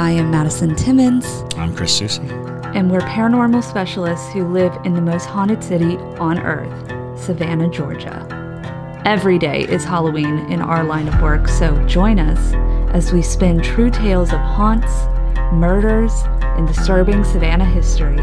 I am Madison Timmons, I'm Chris Susie. and we're paranormal specialists who live in the most haunted city on earth, Savannah, Georgia. Every day is Halloween in our line of work, so join us as we spin true tales of haunts, murders, and disturbing Savannah history.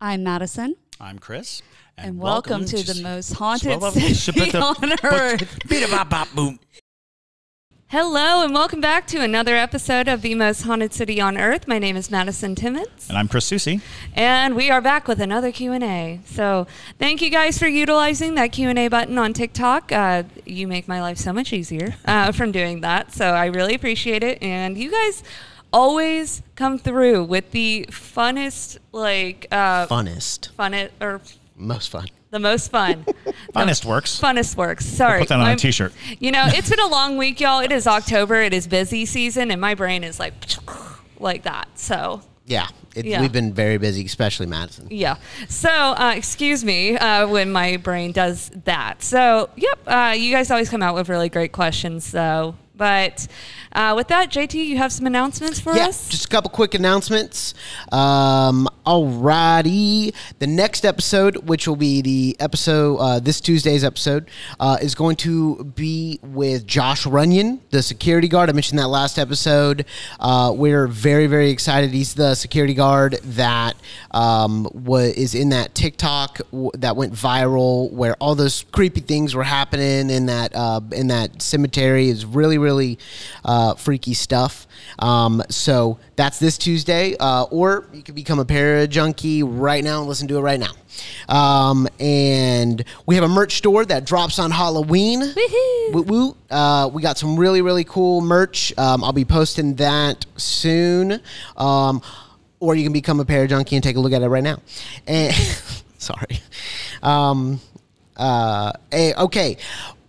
I'm Madison, I'm Chris. and, welcome, to the most haunted city on earth. Hello and welcome back to another episode of the most haunted city on earth. My name is Madison Timmons And I'm Chris Susie. and we are back with another Q&A. So, thank you guys for utilizing that Q&A button on TikTok. Uh, you make my life so much easier uh, from doing that. So, I really appreciate it and you guys always come through with the funnest like uh funnest, fun or most fun. the most fun. Funnest The works. Funnest works. Sorry. Put that on My- a t-shirt. You know, it's been a long week, y'all. It is October. It is busy season, and my brain is like like that. So Yeah, it, Yeah. we've been very busy, especially Madison. yeah. So uh, excuse me uh, when my brain does that. So yep, uh, you guys always come out with really great questions, though. But uh, with that, JT, you have some announcements for Yeah, us. just a couple quick announcements. Um, alrighty, the next episode, which will be the episode, uh, this Tuesday's episode, uh, is going to be with Josh Runyon, the security guard. I mentioned that last episode. Uh, we're very, very excited. He's the security guard that um, wa- is in that TikTok w- that went viral, where all those creepy things were happening in that uh, in that cemetery. Is really, really uh, freaky stuff. Um, so that's this Tuesday, uh, or you could become a Parajunkie right now and listen to it right now. Um, and we have a merch store that drops on Halloween. Woo woo. Uh, we got some really, really cool merch. Um, I'll be posting that soon. Um, or you can become a Parajunkie and take a look at it right now. And sorry. Um, uh, eh, okay.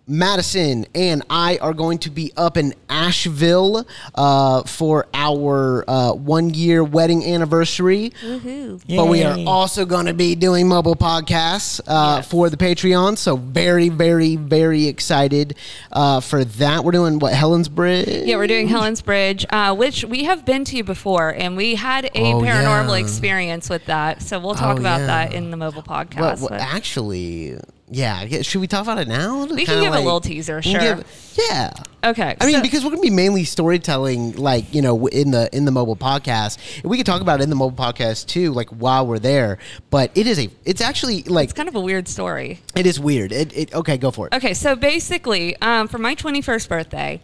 Madison and I are going to be up in Asheville uh, for our uh, one year wedding anniversary. But we are also going to be doing mobile podcasts uh, Yes. for the Patreon. So very, very, very excited uh, for that. We're doing what Helen's Bridge. Yeah, we're doing Helen's Bridge, uh, which we have been to before, and we had a Oh, paranormal yeah. experience with that. So we'll talk Oh, about yeah. that in the mobile podcast. well, but- actually, yeah. yeah, Should we talk about it now? We can give a little teaser, we can sure. yeah. okay. I mean, so- because we're gonna be mainly storytelling, like you know, in the in the mobile podcast. We can talk about it in the mobile podcast too, like while we're there. But it is a, it's actually like it's kind of a weird story. it is weird. It, it okay, go for it. Okay, so basically, um, for my 21st birthday,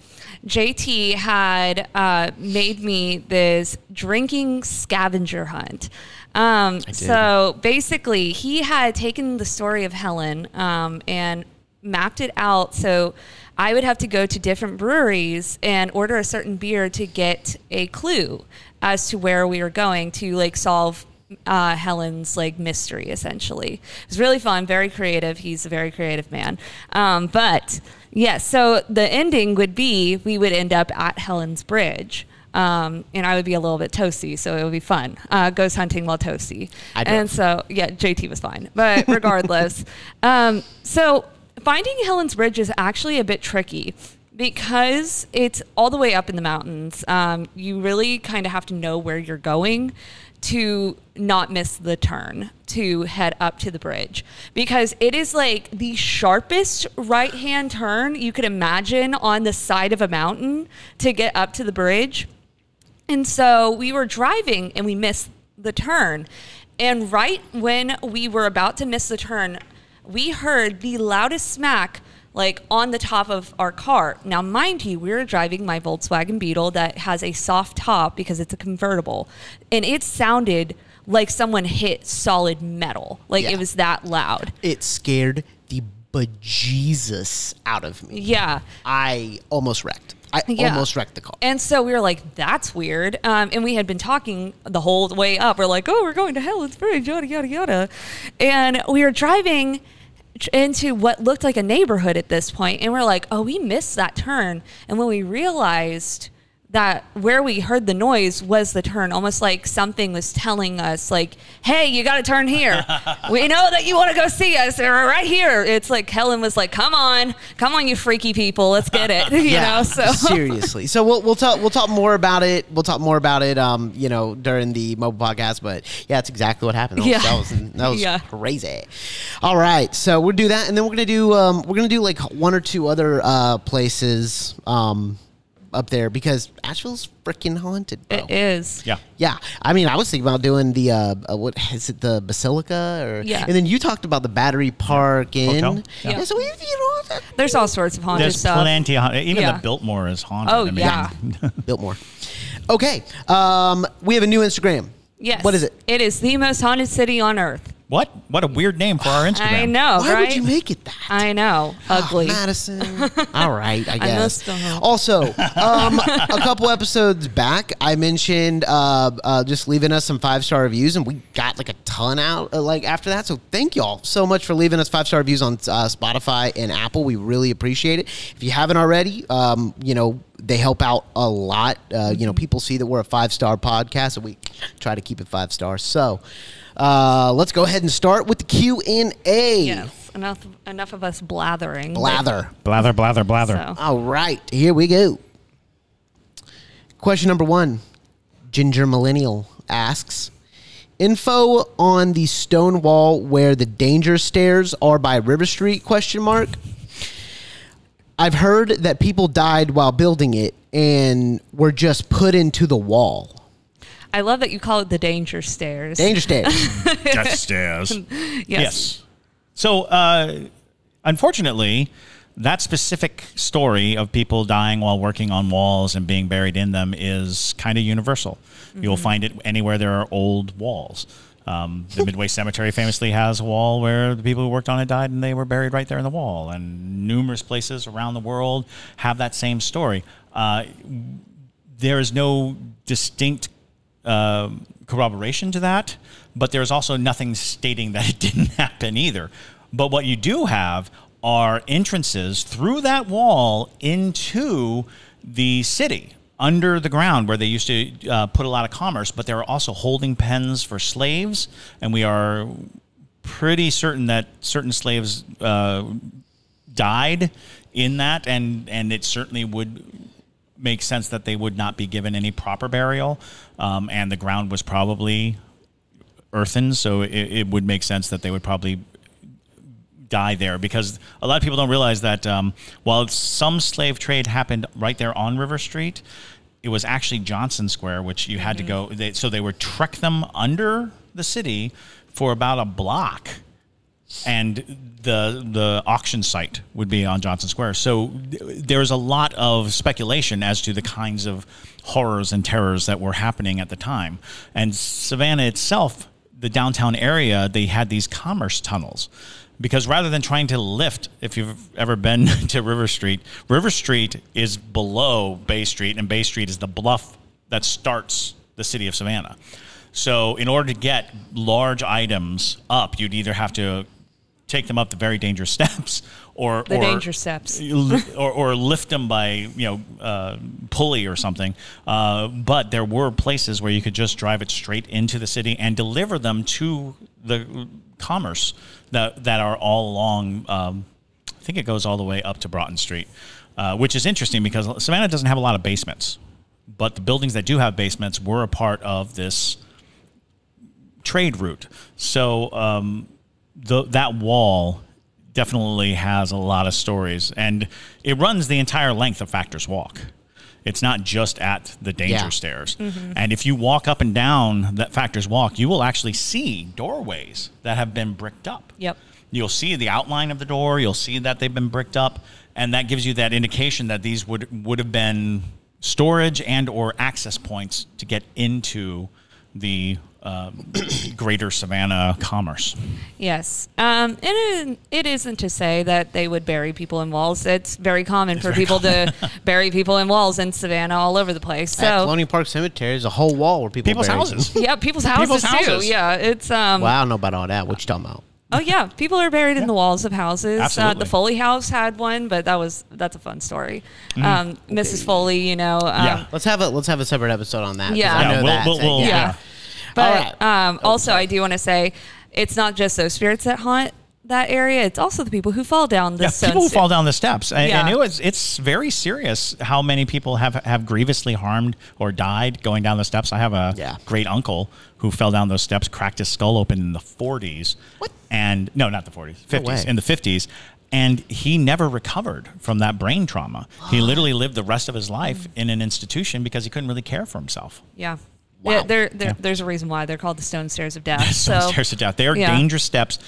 JT had uh, made me this drinking scavenger hunt. Um, so basically, he had taken the story of Helen um, and mapped it out. So I would have to go to different breweries and order a certain beer to get a clue as to where we were going to like solve uh, Helen's like mystery essentially. It was really fun, very creative. He's a very creative man. Um, but yes, so the ending would be we would end up at Helen's Bridge. Um, and I would be a little bit toasty, so it would be fun. Uh, ghost hunting while toasty. And so, yeah, JT was fine. But regardless, um, so finding Helen's Bridge is actually a bit tricky because it's all the way up in the mountains. Um, you really kind of have to know where you're going to not miss the turn to head up to the bridge because it is like the sharpest right hand turn you could imagine on the side of a mountain to get up to the bridge. And so we were driving and we missed the turn. And right when we were about to miss the turn, we heard the loudest smack like on the top of our car. Now, mind you, we were driving my Volkswagen Beetle that has a soft top because it's a convertible. And it sounded like someone hit solid metal. Like Yeah. it was that loud. It scared the bejesus out of me. Yeah. I almost wrecked. I Yeah. almost wrecked the car. And so we were like, that's weird. Um, and we had been talking the whole way up. We're like, oh, we're going to Helen's Bridge, yada, yada, yada. And we were driving into what looked like a neighborhood at this point, And we're like, oh, we missed that turn. And when we realized that where we heard the noise was the turn, almost like something was telling us, like, "Hey, you got to turn here. we know that you want to go see us. We're right here." It's like Helen was like, "Come on, come on, you freaky people, let's get it." you know, so seriously. So we'll we'll talk we'll talk more about it. We'll talk more about it. Um, you know, during the mobile podcast. But yeah, that's exactly what happened. That was, Yeah. that was that was Yeah. crazy. All right, so we'll do that, and then we're gonna do um we're gonna do like one or two other uh places um up there because Asheville's freaking haunted. Bro. it is. Yeah. Yeah, I mean, I was thinking about doing the uh, uh, what is it, the Basilica, or Yeah. and then you talked about the Battery Park Inn. Hotel? Yeah. Yeah. so we, you know, There's all sorts of haunted There's stuff. plenty. Of, even Yeah. the Biltmore is haunted. Oh, I mean, yeah. Biltmore. Okay, um, we have a new Instagram. Yes. What is it? It is the most haunted city on earth. What? What a weird name for our Instagram. I know, Why right? would you make it that? I know. Ugly. Oh, Madison. All right, I guess. must have. Also, um, a couple episodes back, I mentioned uh, uh, just leaving us some five star reviews, and we got like a ton out uh, like after that. So thank y'all so much for leaving us five star reviews on uh, Spotify and Apple. We really appreciate it. If you haven't already, um, you know they help out a lot. Uh, you know, people see that we're a five star podcast, and we try to keep it five stars. So. Uh, let's go ahead and start with the Q and A. Yes. Enough. Enough of us blathering. Blather. Blather, blather, blather. So. All right, here we go. Question number one Ginger Millennial asks Info on the stone wall where the danger stairs are by River Street? Question mark. I've heard that people died while building it and were just put into the wall. I love that you call it the danger stairs. Danger stairs. Death stairs. Yes. Yes. So, uh, unfortunately, that specific story of people dying while working on walls and being buried in them is kind of universal. You'll find it anywhere there are old walls. Um, the Midway Cemetery famously has a wall where the people who worked on it died and they were buried right there in the wall. And numerous places around the world have that same story. Uh, there is no distinct um corroboration to that, but there's also nothing stating that it didn't happen either. But what you do have are entrances through that wall into the city under the ground where they used to uh, put a lot of commerce, but there are also holding pens for slaves, and we are pretty certain that certain slaves uh, died in that, and and it certainly would make sense that they would not be given any proper burial, um, and the ground was probably earthen, so it, it would make sense that they would probably die there because a lot of people don't realize that um, while some slave trade happened right there on River Street, it was actually Johnson Square, which you had to go. They, so they would trek them under the city for about a block and the the auction site would be on Johnson Square. So th- there's a lot of speculation as to the kinds of horrors and terrors that were happening at the time. And Savannah itself, the downtown area, they had these commerce tunnels. Because rather than trying to lift, if you've ever been to River Street, River Street is below Bay Street, and Bay Street is the bluff that starts the city of Savannah. So, in order to get large items up, you'd either have to take them up the very dangerous steps, or The or, danger steps. or, or lift them by you know uh, pulley or something. Uh, but there were places where you could just drive it straight into the city and deliver them to the commerce that that are all along. Um, I think it goes all the way up to Broughton Street, uh, which is interesting because Savannah doesn't have a lot of basements, but the buildings that do have basements were a part of this trade route. So um, the, that wall definitely has a lot of stories, and it runs the entire length of Factors Walk. It's not just at the danger Yeah. stairs. Mm-hmm. And if you walk up and down that Factors Walk, you will actually see doorways that have been bricked up. Yep. You'll see the outline of the door. You'll see that they've been bricked up, and that gives you that indication that these would would have been storage and or access points to get into the um, greater Savannah commerce. Yes. Um, and it, it isn't to say that they would bury people in walls. It's very common for people to bury people in walls in Savannah all over the place. At So, Colonial Park Cemetery, is a whole wall where people People's bury houses. yeah, people's houses People's too. houses. Yeah, it's um. Well, I don't know about all that. What you talking about? Oh yeah, people are buried in the walls of houses. Uh, Absolutely. the Foley house had one, but that was that's a fun story. Um, Mrs. Foley, you know. Um, Mm-hmm. Yeah. Let's have a let's have a separate episode on that. 'cause Yeah. I Yeah, we'll- that. we'll- we'll- yeah. Yeah. Yeah. But All um, also, I do want to say it's not just those spirits that haunt that area. It's also the people who fall down the Yeah, people who sta- fall down the steps, and, Yeah. and it was it's very serious how many people have have grievously harmed or died going down the steps. I have a Yeah. great uncle who fell down those steps, cracked his skull open in the 40s. What? And no, not the 40s, 50s, way. in the 50s. And he never recovered from that brain trauma. He literally lived the rest of his life in an institution because he couldn't really care for himself. Yeah. Wow. Yeah, there, there, Yeah. There's a reason why they're called the stone stairs of death. Stone so stairs of death. They are yeah. dangerous steps,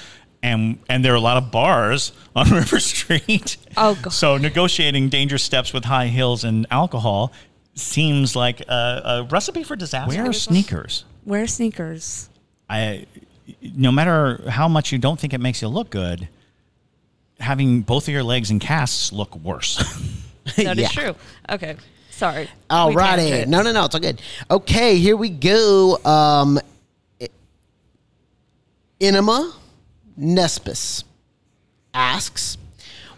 and and there are a lot of bars on River Street. Oh, God. So negotiating dangerous steps with high heels and alcohol seems like a, a recipe for disaster. Wear sneakers. wear sneakers. I, no matter how much you don't think it makes you look good, having both of your legs in casts look worse. That is Yeah. true. Okay. Sorry. Alrighty. tangent. No, no, no. It's all good. Okay, here we go. Um, Inema Nespis asks,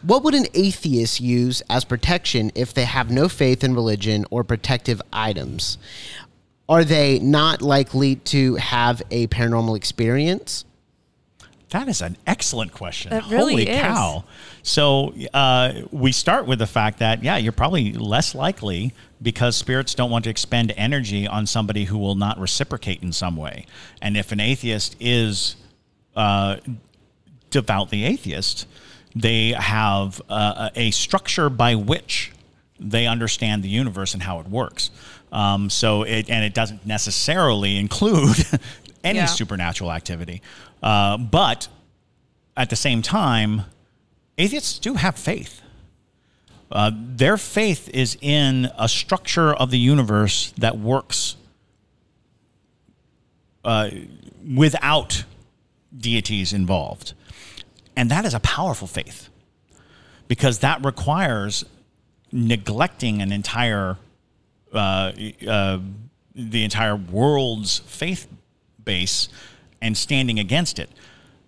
"What would an atheist use as protection if they have no faith in religion or protective items? Are they not likely to have a paranormal experience?" That is an excellent question. That really Holy is. cow. So uh, we start with the fact that, yeah, you're probably less likely because spirits don't want to expend energy on somebody who will not reciprocate in some way. And if an atheist is uh, devoutly atheist, they have uh, a structure by which they understand the universe and how it works. Um, so it and it doesn't necessarily include any Yeah. supernatural activity, uh, but at the same time, atheists do have faith. Uh, their faith is in a structure of the universe that works uh, without deities involved. And that is a powerful faith because that requires neglecting an entire, uh, uh, the entire world's faith base and standing against it.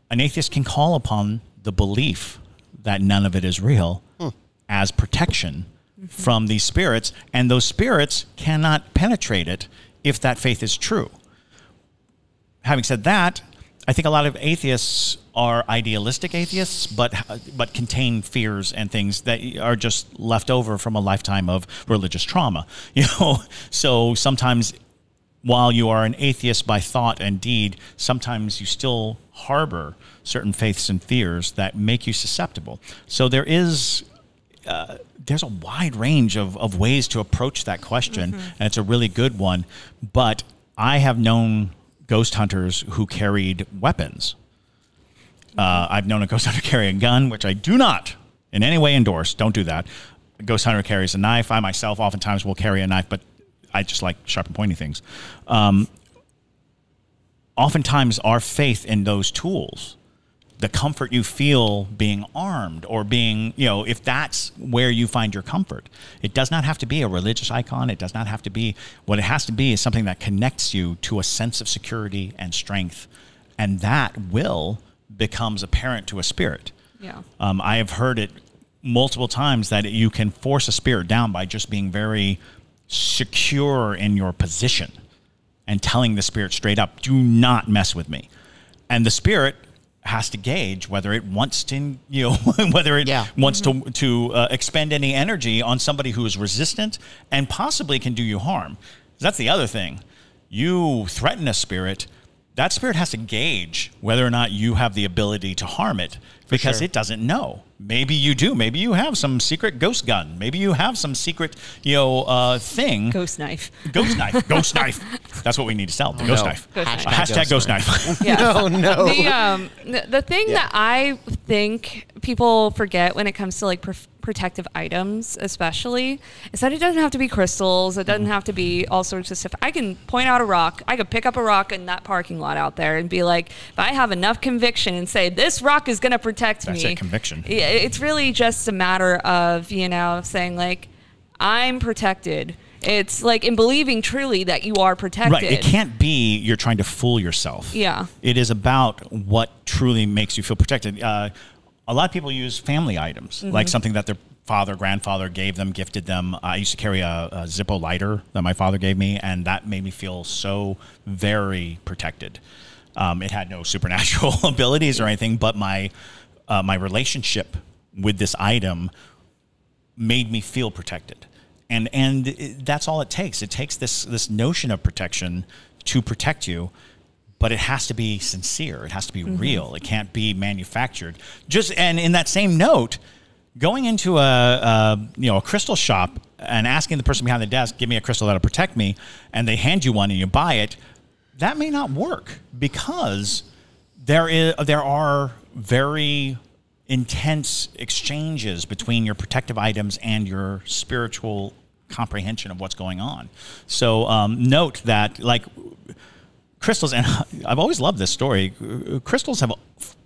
An atheist can call upon the belief that none of it is real hmm. as protection from these spirits, and those spirits cannot penetrate it if that faith is true having said that, I think a lot of atheists are idealistic atheists, but but contain fears and things that are just left over from a lifetime of religious trauma. You know, so sometimes while you are an atheist by thought and deed, sometimes you still harbor certain faiths and fears that make you susceptible. So there is uh, there's a wide range of, of ways to approach that question, and it's a really good one. But I have known ghost hunters who carried weapons. Uh, I've known a ghost hunter carry a gun, which I do not in any way endorse. Don't do that. A ghost hunter carries a knife. I myself oftentimes will carry a knife, but I just like sharp and pointy things. Um, oftentimes, our faith in those tools the comfort you feel being armed or being, you know, if that's where you find your comfort. It does not have to be a religious icon. It does not have to be, what it has to be is something that connects you to a sense of security and strength. And that will becomes apparent to a spirit. Yeah. Um, I have heard it multiple times that you can force a spirit down by just being very secure in your position and telling the spirit straight up, do not mess with me. And the spirit has to gauge whether it wants to, you know, whether it Yeah. wants to to uh, expend any energy on somebody who is resistant and possibly can do you harm. That's the other thing. You threaten a spirit, that spirit has to gauge whether or not you have the ability to harm it because sure. it doesn't know. Maybe you do. Maybe you have some secret ghost gun. Maybe you have some secret, you know, uh, thing. Ghost knife. Ghost knife. Ghost knife. That's what we need to sell. The ghost no. knife. Ghost knife. Hashtag, ghost knife. Yeah. No, no. The um the, the thing that I think people forget when it comes to like pr- protective items, especially, is that it doesn't have to be crystals. It doesn't have to be all sorts of stuff. I can point out a rock. I could pick up a rock in that parking lot out there and be like, if I have enough conviction and say this rock is going to protect That's me. it, conviction. Yeah, it's really just a matter of you know saying like, I'm protected. It's like in believing truly that you are protected. Right. It can't be you're trying to fool yourself. Yeah. It is about what truly makes you feel protected. Uh, a lot of people use family items, like something that their father, grandfather gave them, gifted them. I used to carry a, a Zippo lighter that my father gave me, and that made me feel so very protected. Um, it had no supernatural abilities or anything, but my uh, my relationship with this item made me feel protected. And and it, that's all it takes. It takes this this notion of protection to protect you, but it has to be sincere. It has to be real. It can't be manufactured. Just and in that same note, going into a, a you know a crystal shop and asking the person behind the desk, "Give me a crystal that'll protect me," and they hand you one and you buy it, that may not work because there is there are very intense exchanges between your protective items and your spiritual comprehension of what's going on. So um, note that like crystals, and I've always loved this story. Crystals have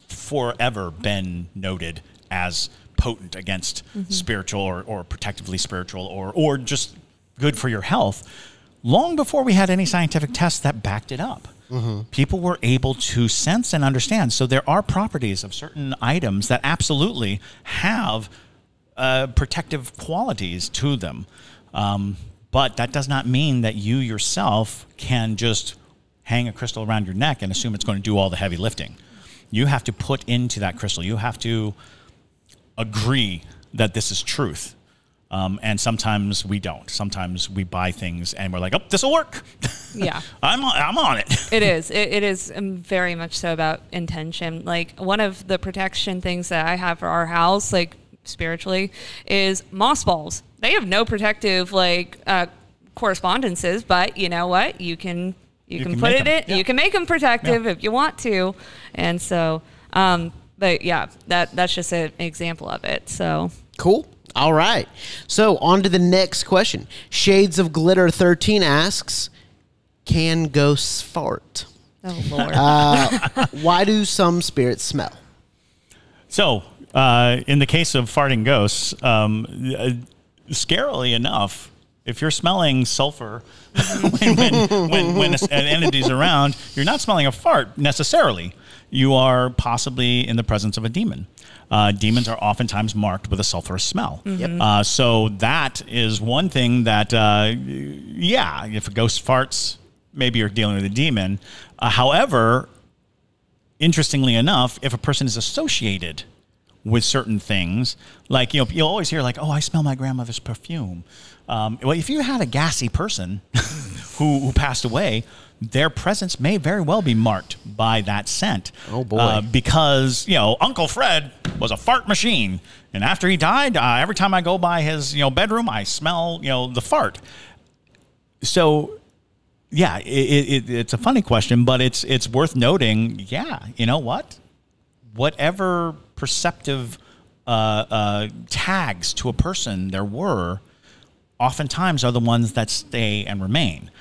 forever been noted as potent against spiritual or, or protectively spiritual or or just good for your health. Long before we had any scientific tests that backed it up, people were able to sense and understand. So there are properties of certain items that absolutely have uh, protective qualities to them. Um, but that does not mean that you yourself can just hang a crystal around your neck and assume it's going to do all the heavy lifting. You have to put into that crystal, you have to agree that this is truth. Um, and sometimes we don't. Sometimes we buy things and we're like, oh, this will work. Yeah. I'm, on, I'm on it. It is. It, it is um, very much so about intention. Like one of the protection things that I have for our house, like spiritually, is moss balls. They have no protective like uh, correspondences, but you know what? You can you, You can, can put it it 'em, in. yeah. You can make them protective Yeah. if you want to, and so. Um, but yeah, that that's just an example of it. So Cool. All right. So on to the next question. Shades of Glitter 13 asks, can ghosts fart? oh lord, Uh, why do some spirits smell? So, uh, in the case of farting ghosts, um, uh, scarily enough, if you're smelling sulfur when, when, when, when an entity's around, you're not smelling a fart necessarily. You are possibly in the presence of a demon. Uh, demons are oftentimes marked with a sulfurous smell. Uh, so that is one thing that, uh, yeah, if a ghost farts, maybe you're dealing with a demon. Uh, however, interestingly enough, if a person is associated with certain things, like you know, you'll always hear like, "Oh, I smell my grandmother's perfume." Um, well, if you had a gassy person who, who passed away, their presence may very well be marked by that scent. Oh, boy. Uh, because you know, Uncle Fred was a fart machine, and after he died, uh, every time I go by his you know bedroom, I smell you know the fart. So yeah, it, it, it's a funny question, but it's it's worth noting. Yeah, you know what? Whatever perceptive uh, uh, tags to a person there were, oftentimes are the ones that stay and remain.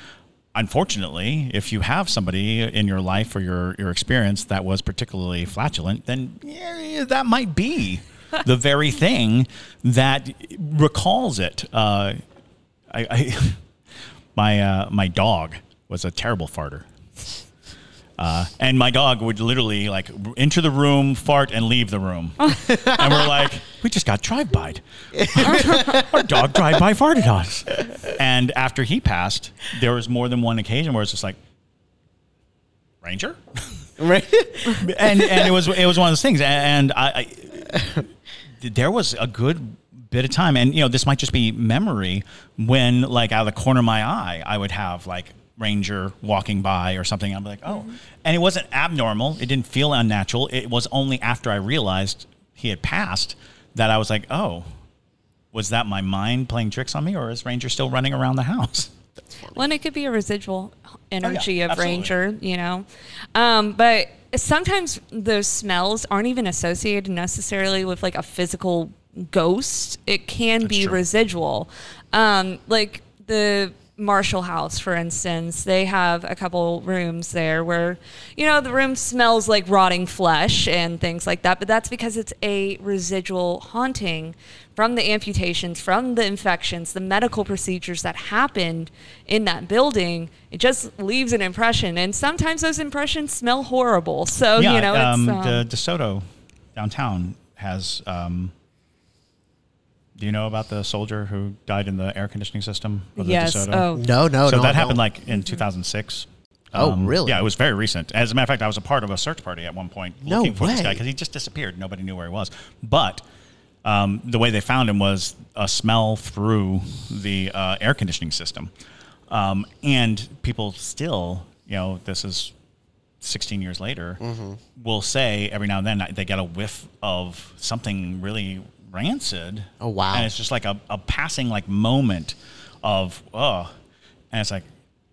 Unfortunately, if you have somebody in your life or your, your experience that was particularly flatulent, then yeah, that might be the very thing that recalls it. Uh, I, I my uh, my dog was a terrible farter. Uh, and my dog would literally like enter the room, fart, and leave the room. and we're like, we just got drive by Our, our dog drive-by farted us. And after he passed, there was more than one occasion where it's just like, Ranger? Right? and and it was it was one of those things, and I, I there was a good bit of time, and you know this might just be memory when like out of the corner of my eye, I would have like ranger walking by or something. I'm like, oh, and it wasn't abnormal. It didn't feel unnatural. It was only after I realized he had passed that I was like, oh, was that my mind playing tricks on me, or is Ranger still running around the house? Well, and it could be a residual energy of absolutely. Ranger, you know. Um, but sometimes those smells aren't even associated necessarily with like a physical ghost. It can be true. residual. Um, like the Marshall House, for instance, they have a couple rooms there where, you know, the room smells like rotting flesh and things like that. But that's because it's a residual haunting from the amputations, from the infections, the medical procedures that happened in that building. It just leaves an impression. And sometimes those impressions smell horrible. So, yeah, you know, um, it's. Um, the DeSoto downtown has. Um, do you know about the soldier who died in the air conditioning system of yes. the DeSoto? Oh, No, no, so no. that happened like in 2006. Oh, really? Yeah, it was very recent. As a matter of fact, I was a part of a search party at one point No looking for this guy because he just disappeared. Nobody knew where he was. But um, the way they found him was a smell through the uh, air conditioning system, um, and people still, you know, this is 16 years later, Mm-hmm. will say every now and then they get a whiff of something really rancid. Oh, wow. And it's just like a, a passing like moment of oh, and it's like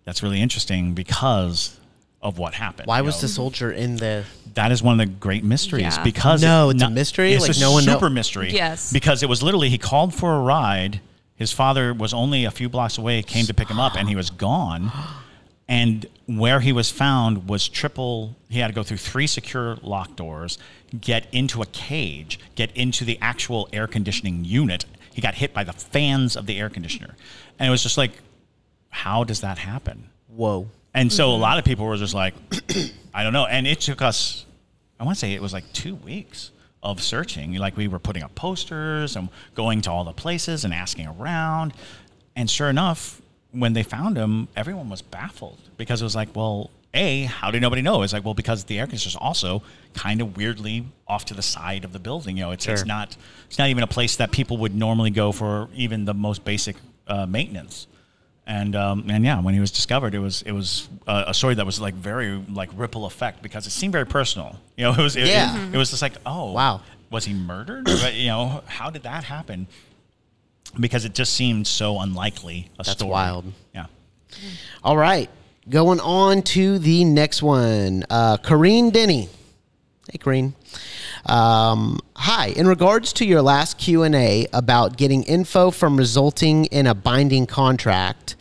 that's really interesting because of what happened. Why was know? the soldier in the? That is one of the great mysteries Yeah. because No, it it's a mystery? It's Like, a no one know- super mystery. Yes. because it was literally he called for a ride. His father was only a few blocks away, came to pick him up, and he was gone. And where he was found was triple. He had to go through three secure lock doors, get into a cage, get into the actual air conditioning unit. He got hit by the fans of the air conditioner, and it was just like, how does that happen? Whoa. And so Mm-hmm. a lot of people were just like, I don't know. And it took us, I want to say it was like two weeks of searching. Like we were putting up posters and going to all the places and asking around. And sure enough, when they found him, everyone was baffled because it was like, well, A, how did nobody know? It's like, well, because the air conditioner's also kind of weirdly off to the side of the building. You know, it's, it's not it's not even a place that people would normally go for even the most basic uh, maintenance and um, and yeah, when he was discovered, it was it was a, a story that was like very like ripple effect because it seemed very personal. You know, it was it, Yeah. it, it was just like oh Wow. was he murdered? But, you know, how did that happen? Because it just seemed so unlikely. A That's story. wild. Yeah. All right, going on to the next one. Uh, Corrine Denny. Hey, Corrine. Um, hi. In regards to your last Q and A about getting info from resulting in a binding contract,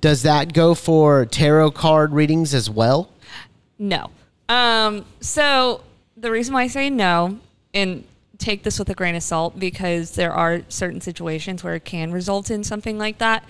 does that go for tarot card readings as well? No. Um, so the reason why I say no, and take this with a grain of salt, because there are certain situations where it can result in something like that.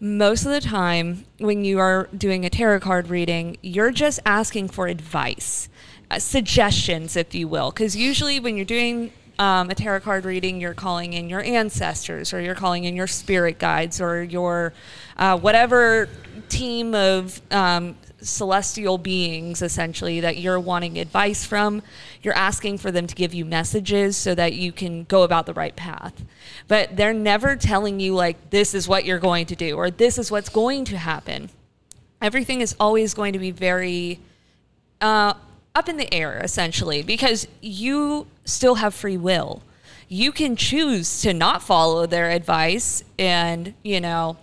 Most of the time, when you are doing a tarot card reading, you're just asking for advice, uh, suggestions, if you will. Because usually, when you're doing um, a tarot card reading, you're calling in your ancestors, or you're calling in your spirit guides, or your uh, whatever team of um, celestial beings essentially that you're wanting advice from. You're asking for them to give you messages so that you can go about the right path. But they're never telling you, like, this is what you're going to do or this is what's going to happen. Everything is always going to be very uh, up in the air, essentially, because you still have free will. You can choose to not follow their advice and, you know,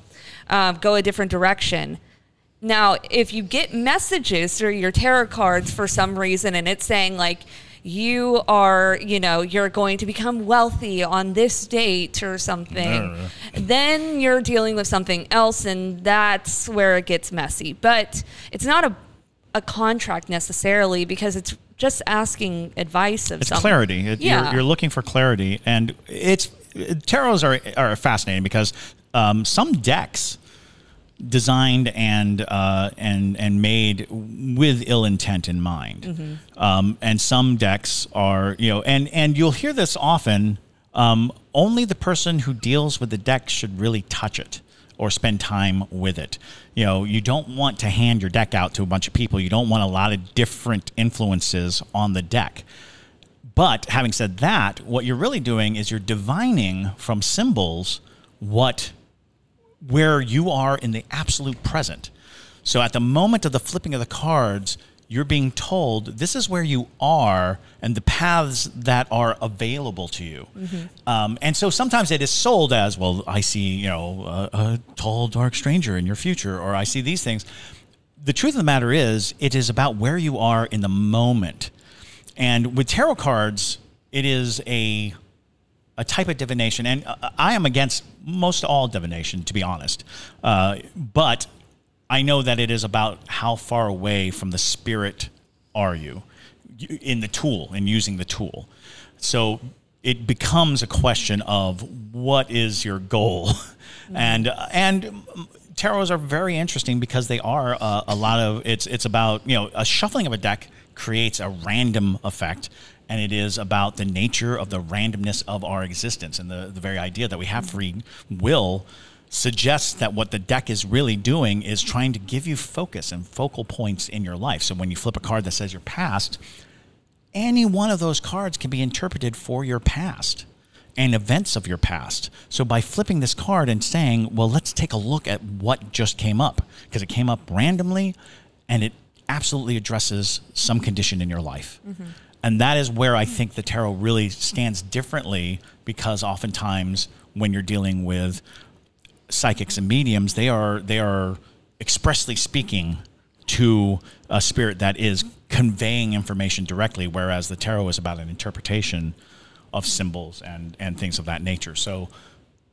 um, go a different direction. Now, if you get messages through your tarot cards for some reason and it's saying, like, you are, you know, you're going to become wealthy on this date or something, then you're dealing with something else, and that's where it gets messy. But it's not a, a contract necessarily because it's just asking advice of It's clarity. It, Yeah. you're, you're looking for clarity, and it's tarots are are fascinating because um, some decks designed and uh, and and made with ill intent in mind, um, and some decks are you know, and and you'll hear this often. Um, only the person who deals with the deck should really touch it or spend time with it. You know, you don't want to hand your deck out to a bunch of people. You don't want a lot of different influences on the deck. But having said that, what you're really doing is you're divining from symbols what where you are in the absolute present. So at the moment of the flipping of the cards, you're being told this is where you are and the paths that are available to you. Um, and so sometimes it is sold as, well, I see, you know, a, a tall, dark stranger in your future, or I see these things. The truth of the matter is, it is about where you are in the moment. And with tarot cards, it is a a type of divination, and uh, I am against most all divination, to be honest. Uh, but I know that it is about how far away from the spirit are you in the tool and using the tool. So it becomes a question of what is your goal, and uh, and tarots are very interesting because they are uh, a lot of it's it's about you know a shuffling of a deck creates a random effect and it is about the nature of the randomness of our existence and the, the very idea that we have free will suggests that what the deck is really doing is trying to give you focus and focal points in your life. So when you flip a card that says your past, any one of those cards can be interpreted for your past and events of your past. So by flipping this card and saying, well, let's take a look at what just came up, because it came up randomly and it absolutely addresses some condition in your life. Mm-hmm. And that is where I think the tarot really stands differently because oftentimes when you're dealing with psychics and mediums, they are they are expressly speaking to a spirit that is conveying information directly, whereas the tarot is about an interpretation of symbols and and things of that nature. So.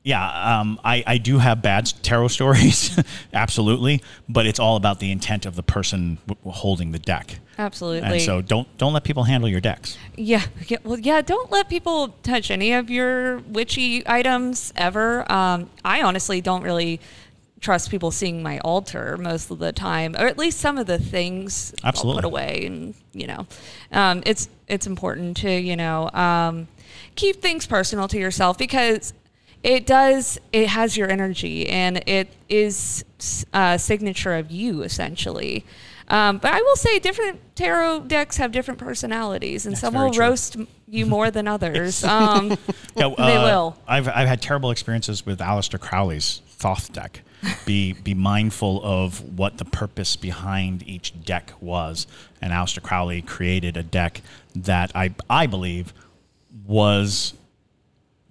Yeah, um, I, I do have bad tarot stories, absolutely, but it's all about the intent of the person w- holding the deck. Absolutely. And so don't don't let people handle your decks. Yeah, yeah, well, yeah. Don't let people touch any of your witchy items ever. Um, I honestly don't really trust people seeing my altar most of the time, or at least some of the things Absolutely. I'll put away. And you know, um, it's it's important to you know um, keep things personal to yourself because it does it has your energy and it is a signature of you essentially. Um, but I will say, different tarot decks have different personalities, and That's some will true. roast you more than others. Um, Yeah, They uh, will. I've I've had terrible experiences with Aleister Crowley's Thoth deck. Be be mindful of what the purpose behind each deck was. And Aleister Crowley created a deck that I I believe was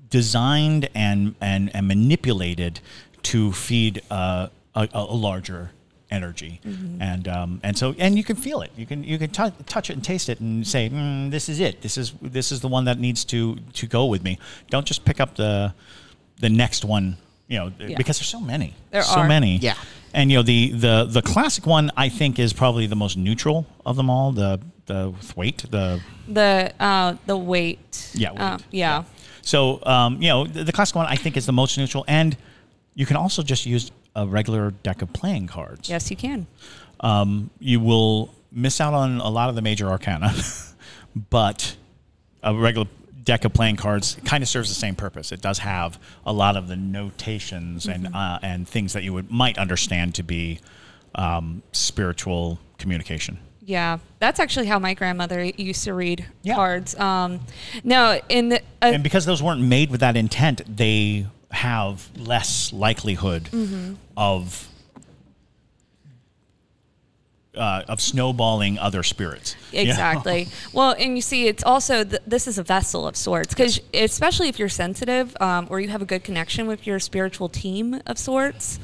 designed and and, and manipulated to feed uh, a, a larger energy and um, and so and you can feel it you can you can tou touch it and taste it and say mm, this is it this is this is the one that needs to to go with me don't just pick up the the next one you know Yeah. because there's so many There so are. many Yeah. and you know the the the classic one I think is probably the most neutral of them all the the Waite the the uh, the Waite. Yeah, Uh, Waite. yeah. So, um, you know, the, the classic one I think is the most neutral, and you can also just use a regular deck of playing cards. Yes, you can. Um, you will miss out on a lot of the major arcana, but a regular deck of playing cards kind of serves the same purpose. It does have a lot of the notations and uh, and things that you would might understand to be um, spiritual communication. Yeah, that's actually how my grandmother used to read Yeah. cards. Um, no, in the uh, and because those weren't made with that intent, they have less likelihood of uh, of snowballing other spirits. Exactly. well, and you see, it's also th- this is a vessel of sorts because especially if you're sensitive um, or you have a good connection with your spiritual team of sorts,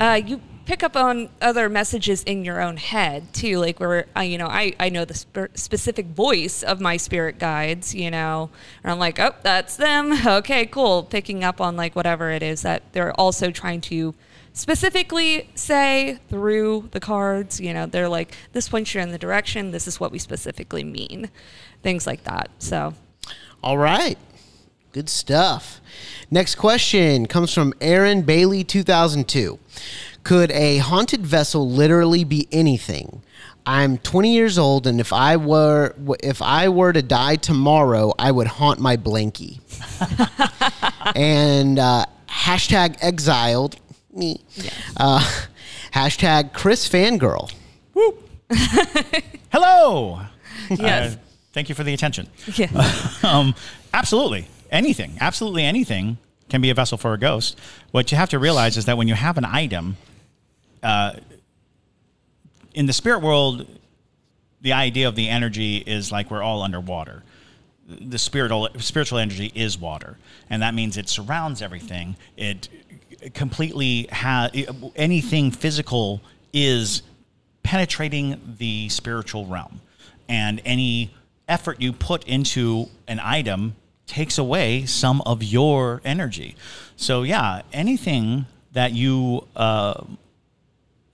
uh, you pick up on other messages in your own head too. Like where uh, you know, I I know the sp- specific voice of my spirit guides. You know, and I'm like, oh, that's them. Okay, cool. Picking up on like whatever it is that they're also trying to specifically say through the cards. You know, they're like, this points you in the direction. This is what we specifically mean. Things like that. So, All right. Good stuff. Next question comes from Aaron Bailey 2002. Could a haunted vessel literally be anything? I'm 20 years old and if I were if I were to die tomorrow, I would haunt my blankie. and uh, hashtag exiled me. Uh, hashtag Chris fangirl. Hello. Yes. Uh, thank you for the attention. yeah. um, absolutely anything, absolutely anything can be a vessel for a ghost. What you have to realize is that when you have an item, uh, in the spirit world, the idea of the energy is like we're all underwater. The spiritual spiritual energy is water, and that means it surrounds everything. It completely has anything physical is penetrating the spiritual realm, and any effort you put into an item takes away some of your energy. So yeah, anything that you uh,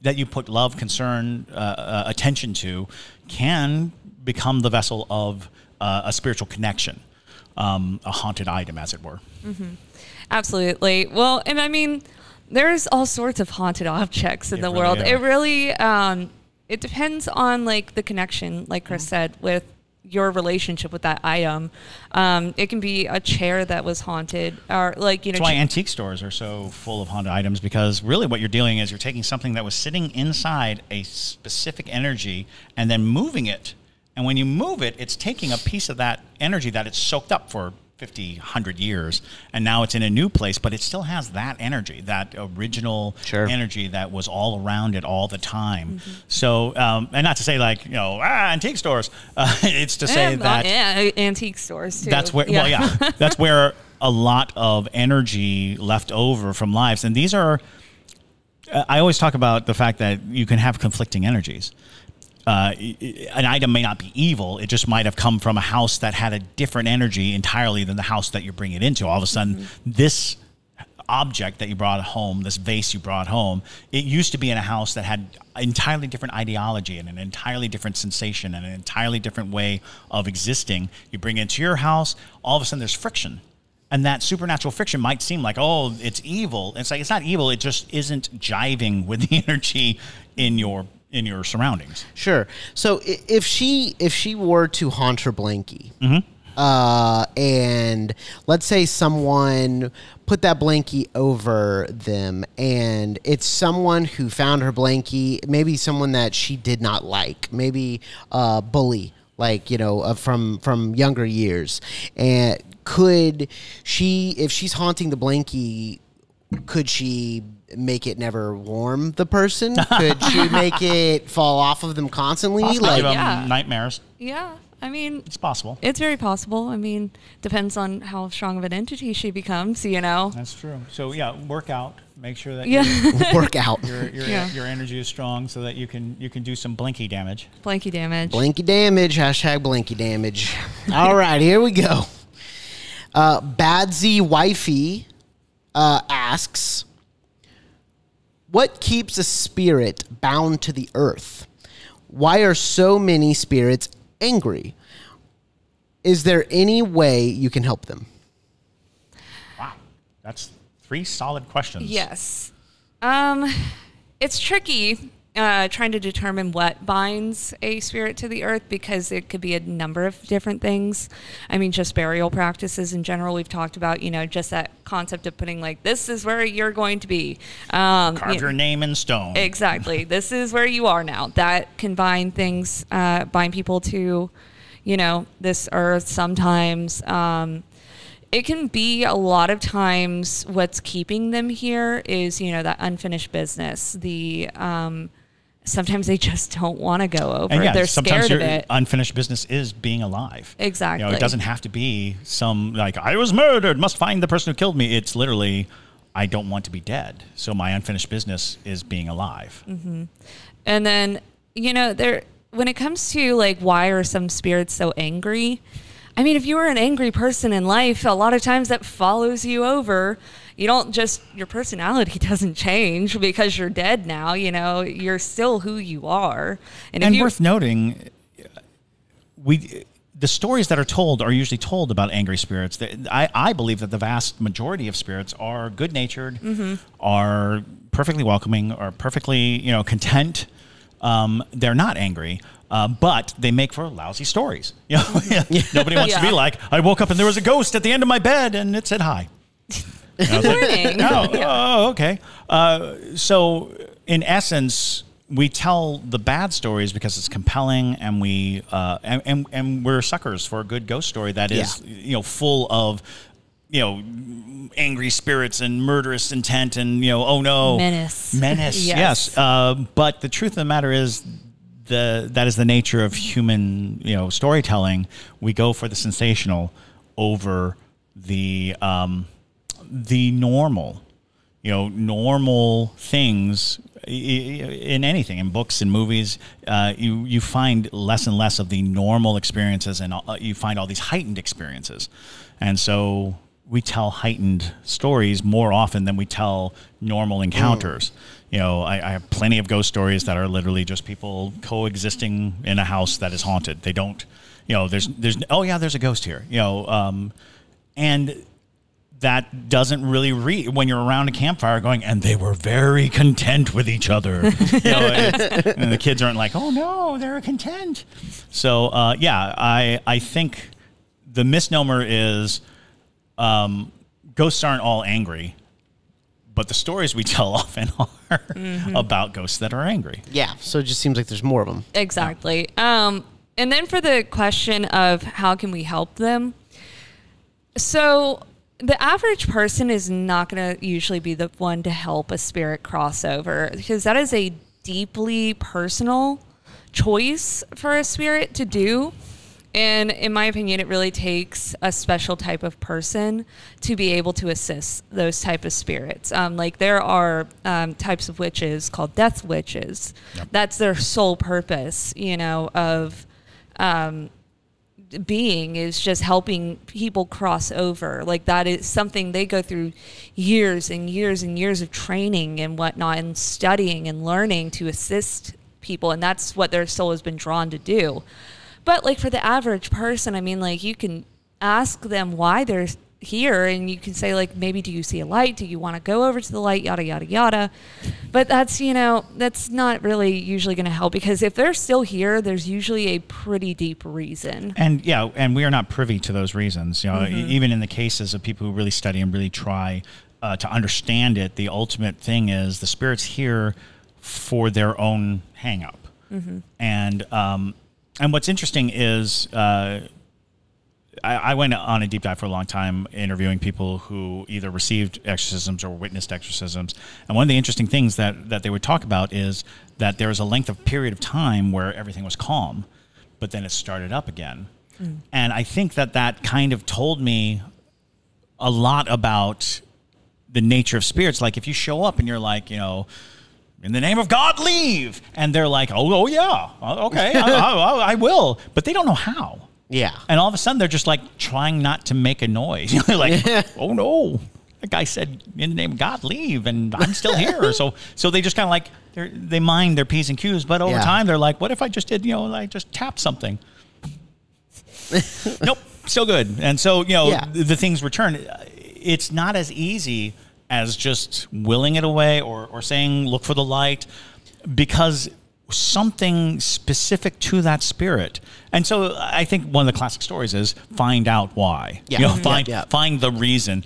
that you put love, concern, uh, uh, attention to can become the vessel of uh, a spiritual connection, um, a haunted item, as it were. Absolutely. Well, and I mean, there's all sorts of haunted objects in It the really world. are. It really, um, it depends on like the connection, like Chris said, with your relationship with that item. Um, it can be a chair that was haunted, or like you know, That's why ch- antique stores are so full of haunted items because really what you're doing is you're taking something that was sitting inside a specific energy and then moving it. And when you move it, it's taking a piece of that energy that it's soaked up for 50, 100 years. And now it's in a new place, but it still has that energy, that original Sure. energy that was all around it all the time. So, um, and not to say like, you know, ah, antique stores. Uh, it's to say Eh, well, that yeah, antique stores too. that's where well yeah that's where a lot of energy left over from lives and these are i always talk about the fact that you can have conflicting energies uh, an item may not be evil it just might have come from a house that had a different energy entirely than the house that you're bringing it into all of a sudden this object that you brought home, this vase you brought home, it used to be in a house that had entirely different ideology and an entirely different sensation and an entirely different way of existing. You bring it into your house, all of a sudden there's friction. And that supernatural friction might seem like, oh, it's evil. It's like it's not evil, it just isn't jiving with the energy in your in your surroundings. Sure. So if she if she were to haunt her blankie, uh, and let's say someone put that blankie over them, and it's someone who found her blankie, maybe someone that she did not like, maybe a bully, like you know, uh, from from younger years, and could she, if she's haunting the blankie, could she make it never warm the person? Could she make it fall off of them constantly? Possibly Like, give them yeah. nightmares. yeah. I mean, It's possible. it's very possible. I mean, depends on how strong of an entity she becomes. You know. That's true. So yeah, work out. Make sure that Yeah. your, work out. your, your, Yeah. your energy is strong so that you can you can do some blinky damage. Blanky damage. Blinky damage. Hashtag blinky damage. All right, here we go. Uh, Badsy Wifey uh, asks, "What keeps a spirit bound to the earth? Why are so many spirits angry? Is there any way you can help them?" Wow, that's three solid questions. Yes. Um, it's tricky uh, trying to determine what binds a spirit to the earth because it could be a number of different things. I mean, just burial practices in general. We've talked about, you know, just that concept of putting like, this is where you're going to be. Um, Carve you- your name in stone. Exactly. this is where you are now. That can bind things, uh, bind people to, you know, this earth sometimes. Um, it can be a lot of times what's keeping them here is, you know, that unfinished business. The, um, sometimes they just don't want to go over. and yeah, They're sometimes scared of it. unfinished business is being alive. You know, Exactly. it doesn't have to be some like I was murdered, must find the person who killed me. It's literally I don't want to be dead, so my unfinished business is being alive. Mm-hmm. And then, you know, there when it comes to like why are some spirits so angry? I mean, if you were an angry person in life, a lot of times that follows you over. You don't just your personality doesn't change because you're dead now, you know, you're still who you are. And, and worth noting, we the stories that are told are usually told about angry spirits. I, I believe that the vast majority of spirits are good natured, Mm-hmm. are perfectly welcoming, are perfectly you know content. Um, they're not angry. Uh, but they make for lousy stories. You know, nobody wants to be Mm-hmm. Like, I woke up and there was a ghost at the end of my bed and it said hi. I was like, oh, oh, okay. Uh, so, in essence, we tell the bad stories because it's compelling, and we uh, and, and and we're suckers for a good ghost story that is you know full of you know angry spirits and murderous intent and you know oh no. Menace. menace Yes. yes, Uh, but the truth of the matter is the that is the nature of human you know storytelling. We go for the sensational over the um, the normal you know normal things in anything, in books and movies, uh, you you find less and less of the normal experiences, and uh, you find all these heightened experiences, and so we tell heightened stories more often than we tell normal encounters. Mm. You know, I, I, have plenty of ghost stories that are literally just people coexisting in a house that is haunted. They don't, you know, there's there's oh yeah, there's a ghost here. You know, um, and that doesn't really read when you're around a campfire going, and they were very content with each other. you know, and the kids aren't like, oh no, they're content. So uh, yeah, I I think the misnomer is um, ghosts aren't all angry, but the stories we tell often are mm-hmm. about ghosts that are angry. Yeah, so it just seems like there's more of them. Exactly. Um, and then for the question of how can we help them? So the average person is not going to usually be the one to help a spirit crossover because that is a deeply personal choice for a spirit to do. And in my opinion, it really takes a special type of person to be able to assist those type of spirits. Um, like there are um, types of witches called death witches. Yep. That's their sole purpose, you know, of um, being is just helping people cross over. Like that is something they go through years and years and years of training and whatnot and studying and learning to assist people. And that's what their soul has been drawn to do. But like for the average person, I mean, like you can ask them why they're here and you can say like maybe do you see a light? Do you want to go over to the light? Yada yada yada. But that's you know that's not really usually going to help because if they're still here there's usually a pretty deep reason. And yeah and we are not privy to those reasons you know mm-hmm. even in the cases of people who really study and really try uh, to understand it the ultimate thing is the spirits here for their own hang up mm-hmm. and um, and what's interesting is uh, I, I, went on a deep dive for a long time interviewing people who either received exorcisms or witnessed exorcisms. And one of the interesting things that, that they would talk about is that there was a length of period of time where everything was calm, but then it started up again. Mm. And I think that that kind of told me a lot about the nature of spirits. Like if you show up and you're like, you know, in the name of God, leave. And they're like, oh, oh yeah, uh, okay, I, I, I, will. But they don't know how. Yeah. And all of a sudden, they're just like trying not to make a noise. like, oh no, the guy said in the name of God, leave, and I'm still here. so, so they just kind of like they mind their p's and q's. But over yeah. time, they're like, what if I just did, you know, like just tap something? nope, still good. And so, you know, yeah. the, the things return. It's not as easy as just willing it away or, or saying, look for the light, because something specific to that spirit. And so I think one of the classic stories is find out why. Yeah. You know, find yeah, yeah. find the reason.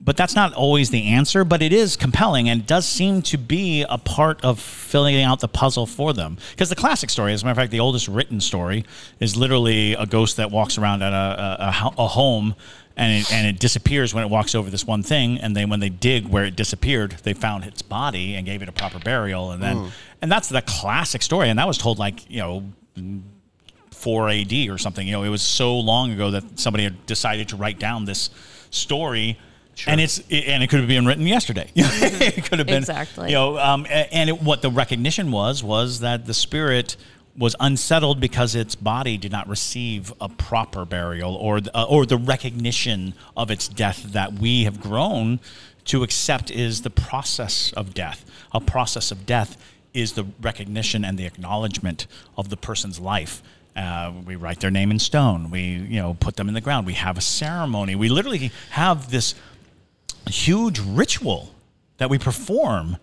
But that's not always the answer, but it is compelling and it does seem to be a part of filling out the puzzle for them. Because the classic story, as a matter of fact, the oldest written story is literally a ghost that walks around at a, a, a home and it, and it disappears when it walks over this one thing. And then when they dig where it disappeared, they found its body and gave it a proper burial. And then, mm. And that's the classic story. And that was told like you know. 4 AD or something. You know, it was so long ago that somebody had decided to write down this story. Sure. And it's it, and it could have been written yesterday. it could have been exactly. You know, um, and it, what the recognition was was that the spirit was unsettled because its body did not receive a proper burial or uh, or the recognition of its death that we have grown to accept is the process of death. A process of death is the recognition and the acknowledgement of the person's life. Uh, we write their name in stone. We you know put them in the ground. We have a ceremony. We literally have this huge ritual that we perform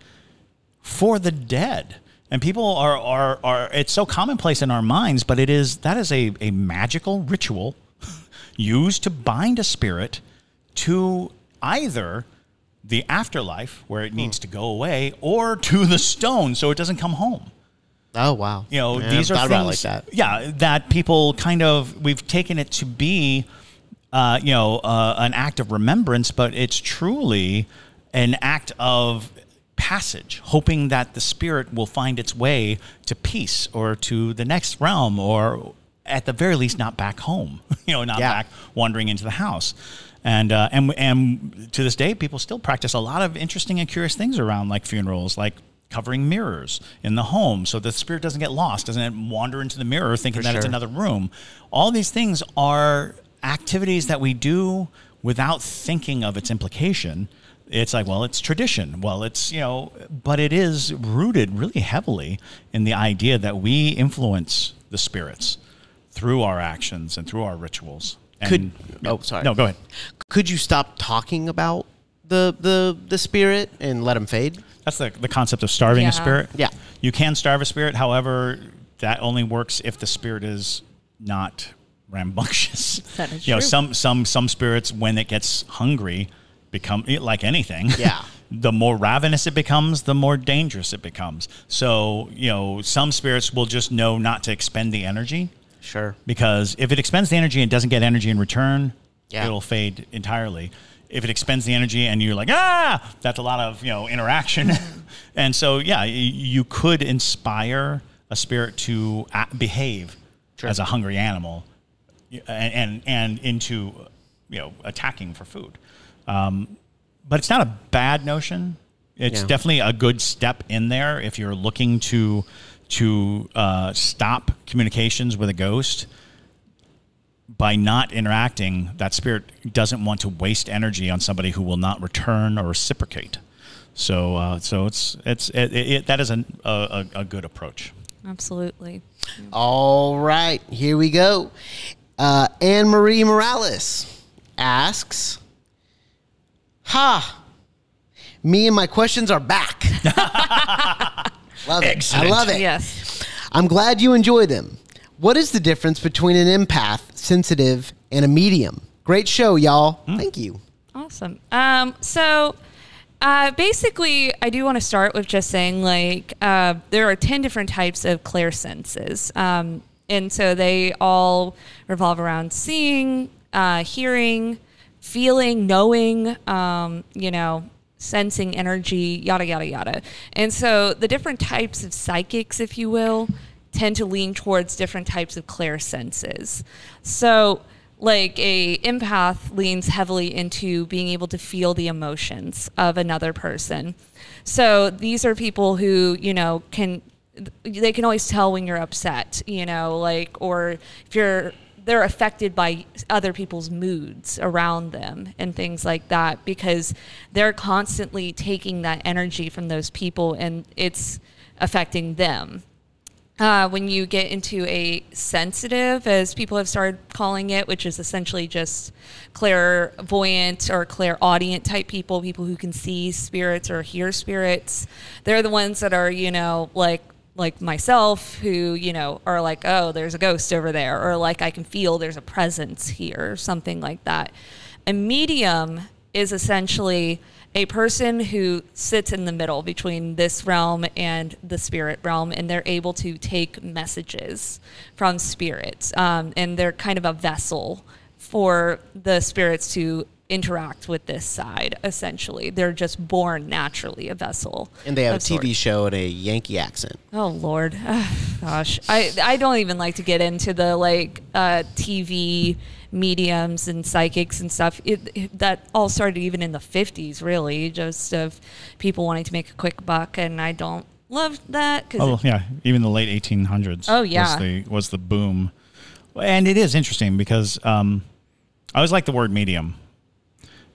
for the dead and people are, are, are it's so commonplace in our minds but it is that is a, a magical ritual used to bind a spirit to either the afterlife where it needs hmm. to go away or to the stone so it doesn't come home oh wow you know yeah, these are things like that yeah that people kind of we've taken it to be uh, you know uh, an act of remembrance but it's truly an act of passage, hoping that the spirit will find its way to peace or to the next realm or at the very least not back home, you know, not yeah. back wandering into the house. And, uh, and, and to this day, people still practice a lot of interesting and curious things around like funerals, like covering mirrors in the home so the spirit doesn't get lost, doesn't wander into the mirror thinking For that it's another room. All these things are activities that we do without thinking of its implication. It's like, well, it's tradition. Well, it's, you know, but it is rooted really heavily in the idea that we influence the spirits through our actions and through our rituals. And, Could- oh, sorry. No, go ahead. Could you stop talking about the the the spirit and let him fade? That's the, the concept of starving Yeah. a spirit. Yeah. You can starve a spirit. However, that only works if the spirit is not rambunctious. That is you know, some some some spirits when it gets hungry become eh, like anything. Yeah. the more ravenous it becomes, the more dangerous it becomes. So, you know, some spirits will just know not to expend the energy Sure. because if it expends the energy and doesn't get energy in return, Yeah. it'll fade entirely. If it expends the energy and you're like, ah, that's a lot of you know interaction, and so yeah, you could inspire a spirit to behave Sure. as a hungry animal, and, and and into you know attacking for food. Um, but it's not a bad notion. It's Yeah. definitely a good step in there if you're looking to to uh, stop communications with a ghost by not interacting. That spirit doesn't want to waste energy on somebody who will not return or reciprocate. So, uh, so it's it's it, it, it, that is an, a, a, a good approach. Absolutely. All right, here we go. Uh, Anne Marie Morales asks, "Ha, me and my questions are back. love it. Excellent. I love it. Yes. I'm glad you enjoy them. What is the difference between an empath, sensitive, and a medium? Great show, y'all. Thank you. Awesome. Um, so uh, basically, I do want to start with just saying like uh, there are 10 different types of clairsenses. Um, and so they all revolve around seeing, uh, hearing, feeling, knowing, um, you know, sensing energy, yada, yada, yada. And so the different types of psychics, if you will, tend to lean towards different types of clair senses. So, like a empath leans heavily into being able to feel the emotions of another person. So these are people who, you know, can they can always tell when you're upset, you know, like or if you're they're affected by other people's moods around them and things like that because they're constantly taking that energy from those people and it's affecting them uh, when you get into a sensitive, as people have started calling it, which is essentially just clairvoyant or clairaudient type people, people who can see spirits or hear spirits. They're the ones that are, you know, like like myself, who you know are like, oh, there's a ghost over there, or like I can feel there's a presence here, or something like that. A medium is essentially a person who sits in the middle between this realm and the spirit realm, and they're able to take messages from spirits. Um, and they're kind of a vessel for the spirits to interact with this side, essentially. They're just born naturally a vessel. And they have a of sorts. TV show and a Yankee accent. Oh Lord, gosh, I I don't even like to get into the like uh, TV mediums and psychics and stuff. It, it- that all started even in the fifties, really, just of people wanting to make a quick buck, and I don't love that because Oh yeah, even the late 1800s. Oh, yeah. was the was the boom, and it is interesting because um, I always like the word medium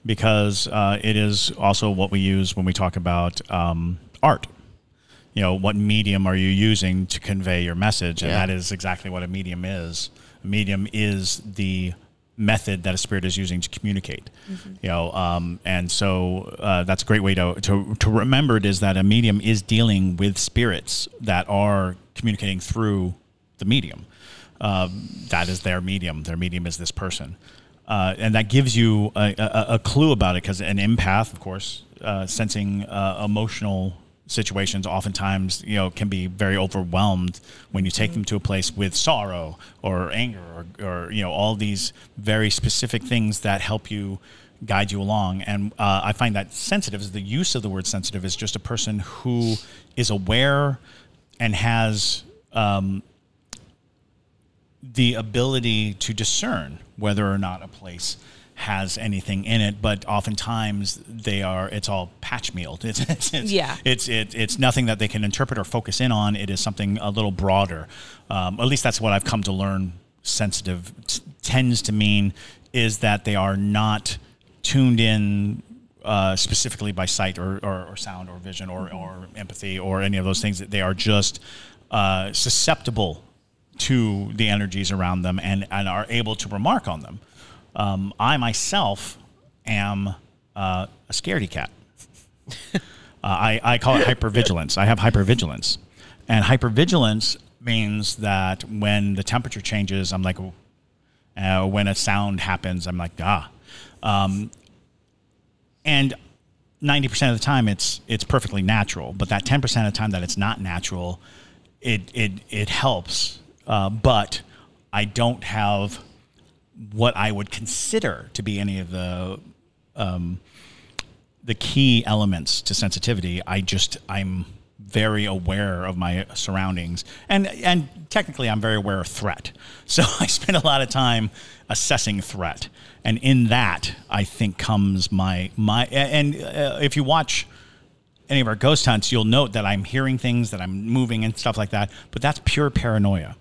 because uh, it is also what we use when we talk about um, art. You know, what medium are you using to convey your message? And Yeah. that is exactly what a medium is. A medium is the method that a spirit is using to communicate. You know, um, and so uh, that's a great way to, to to remember it is that a medium is dealing with spirits that are communicating through the medium. Um, that is their medium. Their medium is this person, uh, and that gives you a, a, a clue about it because an empath, of course, uh, sensing uh, emotional situations oftentimes you know can be very overwhelmed when you take them to a place with sorrow or anger or, or you know all these very specific things that help you guide you along. And uh, i find that sensitive is the use of the word sensitive is just a person who is aware and has um, the ability to discern whether or not a place has anything in it, but oftentimes they are. It's all patch meal. It's, it's, it's Yeah. It's it, it's nothing that they can interpret or focus in on. It is something a little broader. Um, at least that's what I've come to learn. Sensitive t- tends to mean is that they are not tuned in uh, specifically by sight or, or, or sound or vision or, or empathy or any of those things. That they are just uh, susceptible to the energies around them and, and are able to remark on them. Um, I myself am uh, a scaredy cat. Uh, I, I call it hypervigilance. I have hypervigilance. And hypervigilance means that when the temperature changes, I'm like, uh, when a sound happens, I'm like, ah. Um, and 90% of the time, it's it's perfectly natural. But that 10% of the time that it's not natural, it it it helps. Uh, but I don't have what I would consider to be any of the um, the key elements to sensitivity. I just I'm very aware of my surroundings, and and technically I'm very aware of threat. So I spend a lot of time assessing threat, and in that I think comes my my and uh, if you watch any of our ghost hunts, you'll note that I'm hearing things, that I'm moving and stuff like that. But that's pure paranoia.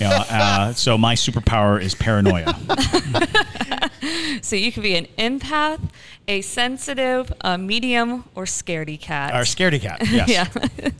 You know, uh, so my superpower is paranoia. So you could be an empath, a sensitive, a medium, or scaredy cat. Our scaredy cat. Yes. yeah,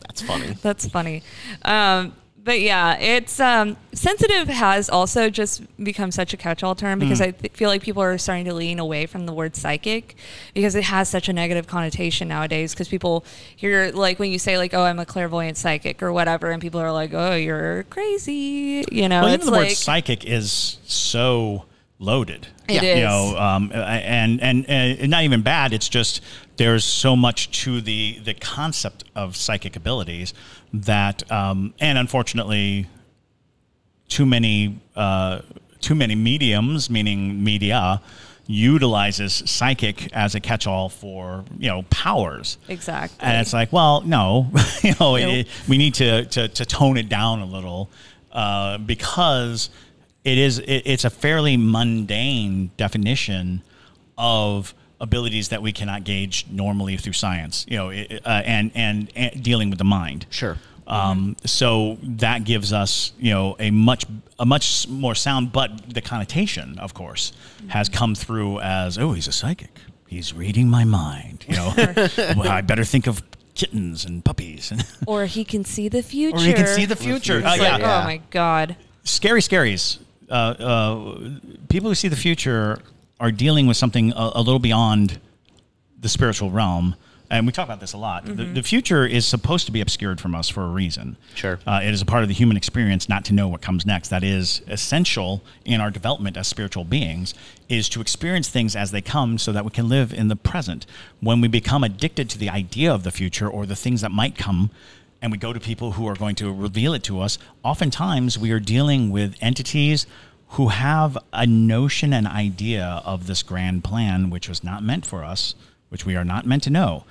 That's funny. that's funny. Um, but yeah, it's um, sensitive has also just become such a catch-all term because I th- feel like people are starting to lean away from the word psychic because it has such a negative connotation nowadays. Because people hear like when you say like, "Oh, I'm a clairvoyant psychic" or whatever, and people are like, "Oh, you're crazy," you know. Well, it's even the like word psychic is so loaded. It You is. know, um, and, and and not even bad. It's just there's so much to the the concept of psychic abilities that, um, and unfortunately, too many uh, too many mediums, meaning media, utilizes psychic as a catch-all for you know powers. exactly. And it's like, well, no, you know, Nope. it, we need to, to, to tone it down a little uh, because it is it, it's a fairly mundane definition of abilities that we cannot gauge normally through science. You know, it, uh, and, and and dealing with the mind. Sure. Um, so that gives us, you know, a much a much more sound, but the connotation, of course, has come through as, oh, he's a psychic. He's reading my mind. You know, well, I better think of kittens and puppies. or he can see the future. or he can see the future. Uh, yeah. like, Yeah. Oh my god. Scary scaries. Uh, uh, people who see the future are dealing with something a, a little beyond the spiritual realm. And we talk about this a lot. The, the future is supposed to be obscured from us for a reason. Sure. Uh, it is a part of the human experience not to know what comes next. That is essential in our development as spiritual beings, is to experience things as they come so that we can live in the present. When we become addicted to the idea of the future or the things that might come, and we go to people who are going to reveal it to us, oftentimes we are dealing with entities who have a notion and idea of this grand plan, which was not meant for us, which we are not meant to know.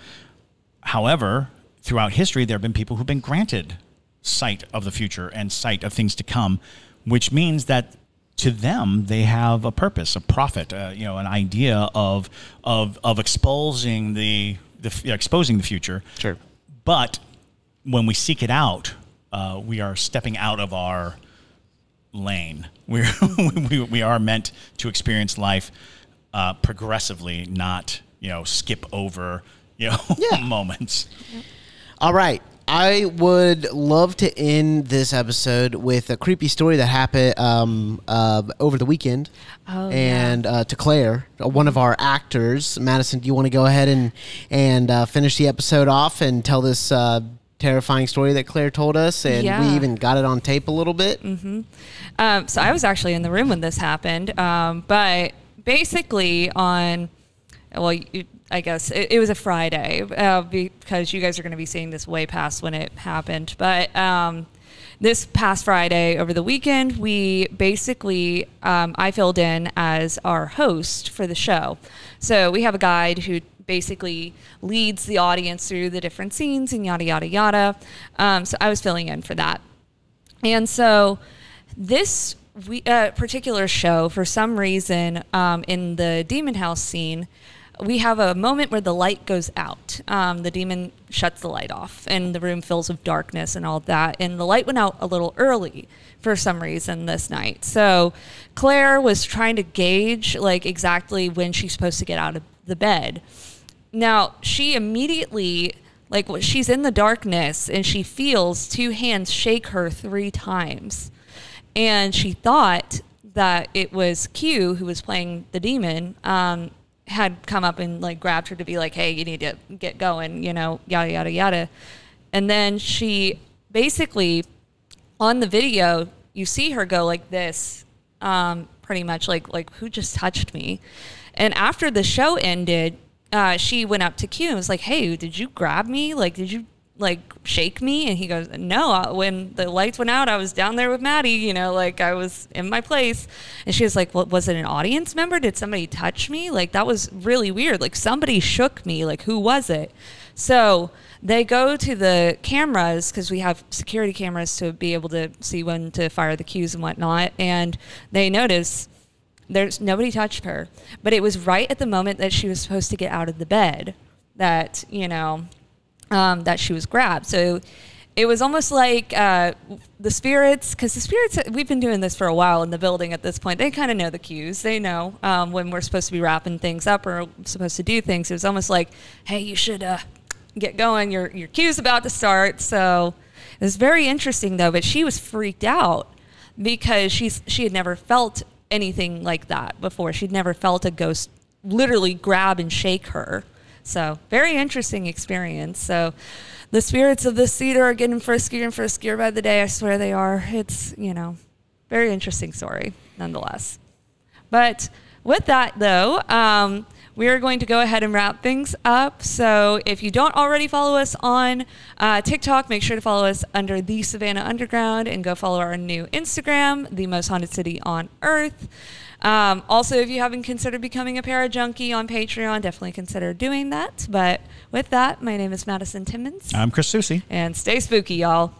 However, throughout history, there have been people who've been granted sight of the future and sight of things to come, which means that to them they have a purpose, a prophet, uh, you know, an idea of of of exposing the the exposing the future. Sure. But when we seek it out, uh, we are stepping out of our lane. We're, we, we are meant to experience life uh, progressively, not you know skip over you know Yeah. moments. All right. I would love to end this episode with a creepy story that happened um, uh, over the weekend. Oh, yeah. and uh, to Claire, uh, one of our actors, Madison. Do you want to go ahead and and uh, finish the episode off and tell this uh, terrifying story that Claire told us? And we even got it on tape a little bit. Um, so I was actually in the room when this happened, um, but basically on, well, I guess it, it was a Friday uh, because you guys are going to be seeing this way past when it happened. But um, this past Friday over the weekend, we basically um, I filled in as our host for the show. So we have a guide who basically leads the audience through the different scenes and yada yada yada. Um, so I was filling in for that. And so this we, uh, particular show, for some reason, um, in the demon house scene, we have a moment where the light goes out. Um, the demon shuts the light off, and the room fills with darkness and all that. And the light went out a little early for some reason this night. So Claire was trying to gauge like exactly when she's supposed to get out of the bed. Now she immediately like she's in the darkness and she feels two hands shake her three times, and she thought that it was Q who was playing the demon. Um, had come up and like grabbed her to be like, hey, you need to get going, you know, yada, yada, yada. And then she basically, on the video, you see her go like this, um, pretty much like, like, who just touched me? And after the show ended, uh, she went up to Q and was like, hey, did you grab me? Like, did you like shake me? And he goes no when the lights went out i was down there with maddie you know like i was in my place. And she was like well, was it an audience member? Did somebody touch me? Like that was really weird. Like somebody shook me. Like who was it? So they go to the cameras because we have security cameras to be able to see when to fire the cues and whatnot and they notice there's nobody touched her but it was right at the moment that she was supposed to get out of the bed that you know um, that she was grabbed. So it was almost like uh, the spirits, because the spirits, we've been doing this for a while in the building at this point. They kind of know the cues. They know um, when we're supposed to be wrapping things up or supposed to do things. It was almost like, hey, you should uh, get going. Your, your cue's about to start. So it was very interesting, though. But she was freaked out because she's, she had never felt anything like that before. She'd never felt a ghost literally grab and shake her. So very interesting experience. So the spirits of the cedar are getting friskier and friskier by the day. I swear they are. It's, you know, very interesting story nonetheless. But with that, though, um, we are going to go ahead and wrap things up. So if you don't already follow us on uh, TikTok, make sure to follow us under the Savannah Underground and go follow our new Instagram, the most haunted city on earth. Um, also, if you haven't considered becoming a Parajunkie on Patreon, definitely consider doing that. But with that, my name is Madison Timmons. I'm Chris Susie. And stay spooky, y'all.